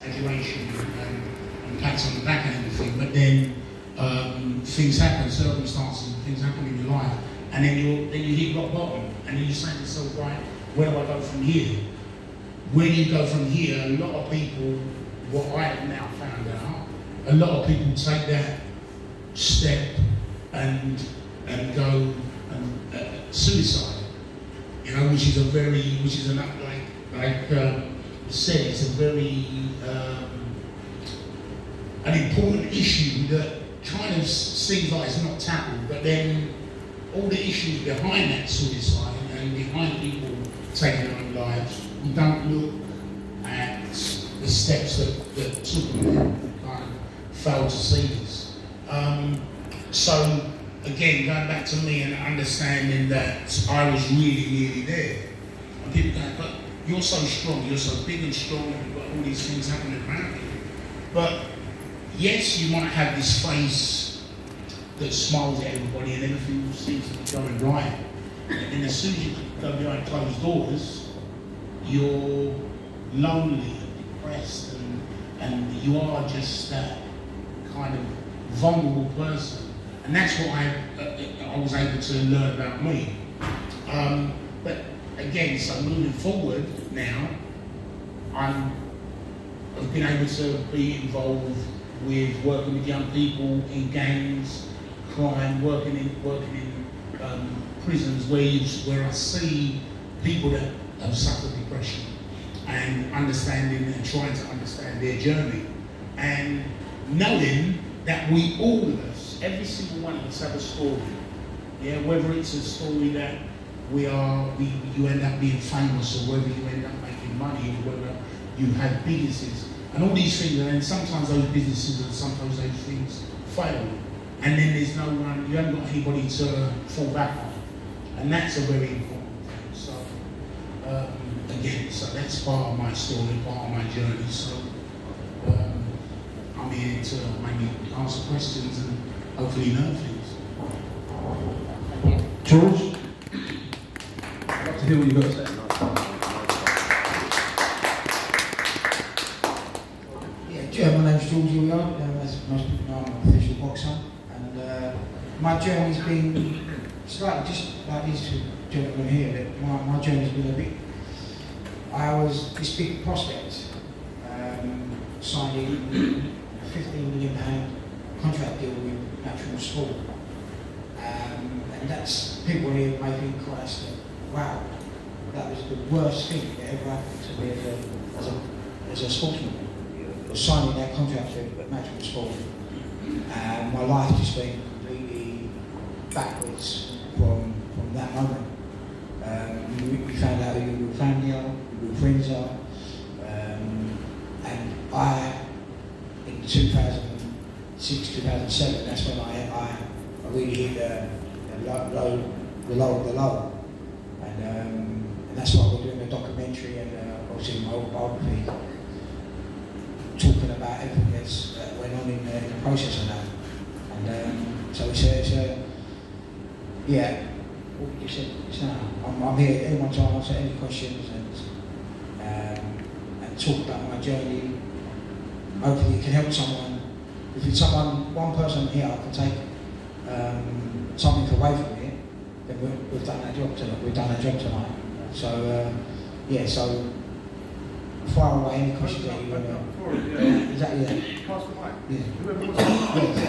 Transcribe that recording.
graduation and, and on the back and everything, but then um, things happen, circumstances, things happen in your life, and then you then you hit rock bottom, and then you say to yourself, right, where do I go from here? Where do you go from here? A lot of people, what I have now found out, a lot of people take that step and and go and uh, suicide, you know, which is a very, which is an like like. Um, it's a very um, an important issue that of seems like it's not tackled, but then all the issues behind that suicide and behind people taking their own lives, we don't look at the steps that, that took them kind of failed to see this. Um, so again, going back to me and understanding that I was really, really there. And people go, but you're so strong, you're so big and strong, you've got all these things happening around you. But yes, you might have this face that smiles at everybody and everything seems to be going right. And as soon as you go behind closed doors, you're lonely and depressed and, and you are just that kind of vulnerable person. And that's what I, uh, I was able to learn about me. Um, but again, so moving forward now, I'm, I've been able to be involved with working with young people in gangs, crime, working in working in um, prisons where you, where I see people that have suffered depression and understanding and trying to understand their journey and knowing that we all of us, every single one of us have a story. Yeah, whether it's a story that we are, we, you end up being famous or whether you end up making money or whether you have businesses and all these things. And then sometimes those businesses and sometimes those things fail. And then there's no one, you haven't got anybody to fall back on. And that's a very important thing. So, um, again, so that's part of my story, part of my journey. So, um, I'm here to maybe answer questions and hopefully learn things. George? To hear what you've got to say. Yeah, my name's George Hilliard, um, as most people know, I'm an official boxer, and uh, my journey's been slightly just like these gentlemen here, but my, my journey's been a bit, I was this big prospect, um, signing a 15 million pound contract deal with Matchroom Sport. Um, and that's people here making Christ wow, that was the worst thing that ever happened to me as a, as a, as a sportsman. Was signing that contract with Matchroom Sport. And my life just went completely backwards from, from that moment. Um, we, we, found out who your family are, who your friends are. Um, and I, in 2006, 2007, that's when I, I, I really hit the, the low, the low, the low. And, um, and that's why we're doing a documentary and uh, obviously my autobiography talking about everything that's uh, went on in, uh, in, the process of that. And um, so it's a, it's a, yeah, what you said just now. I'm, I'm here anyone to answer any questions and, um, and talk about my journey. Hopefully it can help someone. If it's someone, one person here I can take um, something away from it, then we have done our job tonight. We've done our job tonight. So uh, yeah, so fire away any questions that you want to. Exactly that. Pass the mic. Yeah. yeah.